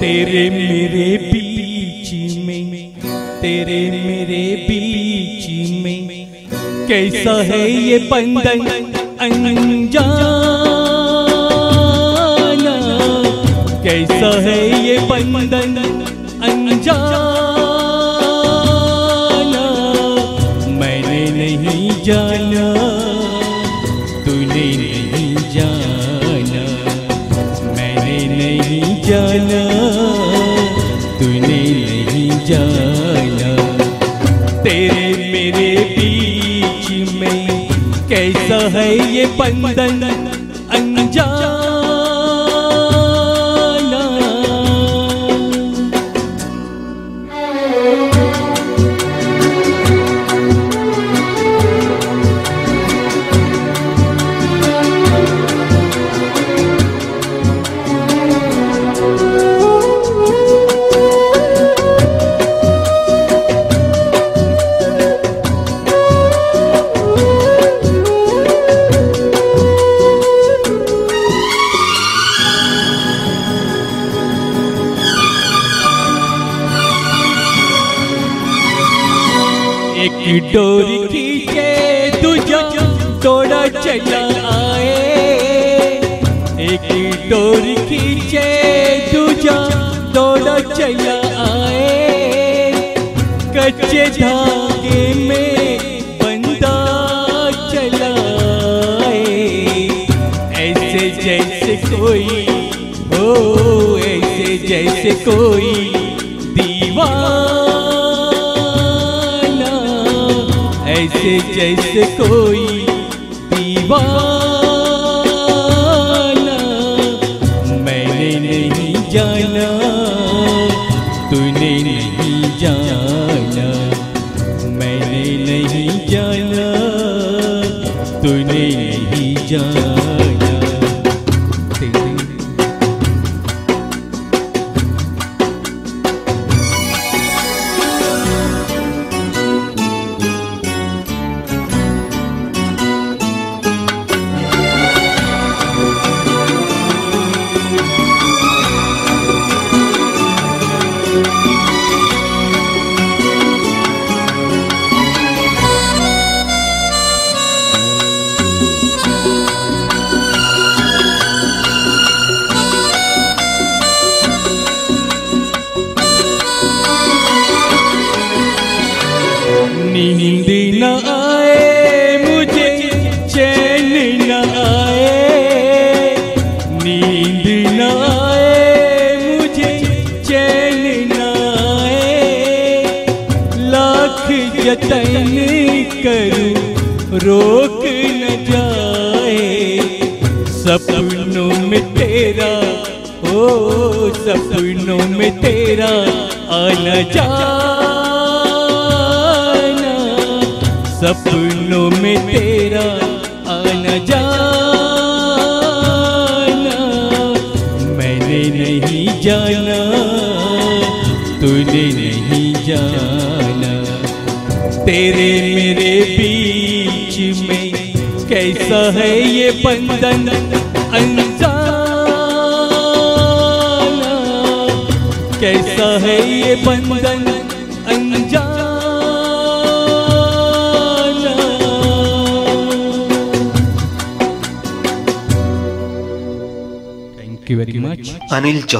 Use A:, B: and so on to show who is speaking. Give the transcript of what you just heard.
A: तेरे मेरे बीच में, तेरे मेरे बीच में, कैसा है ये बंधन अनजाना? कैसा है ये बंधन अनजाना? मैंने नहीं जाना, तूने नहीं जाना, मैंने नहीं जाना। तेरे मेरे बीच में कैसा है ये बंधन? अनजाना एक डोरी खींचे दौड़ा चला आए। एक डोरी खींचे दूजा दौड़ा चला आए। कच्चे धागे में बंदा चलाए ऐसे जैसे कोई, हो ऐसे जैसे कोई दीवाना ऐसे जैसे कोई दीवाना, मैंने नहीं जाना, तूने नहीं जाना, मैंने नहीं जाना, तूने नहीं जाना। आए, मुझे चैन न आए, नींद न आए, मुझे चैन न आए। लाख जतन करूँ रोक न जाए, सपनों में तेरा, ओ सपनों में तेरा आना जाना सपनों में तेरा आना जाना, मैंने नहीं जाना तूने नहीं जाना। तेरे मेरे बीच में कैसा है ये बंधन अनजाना? कैसा है ये बंधन very much.
B: Anil Chauhan.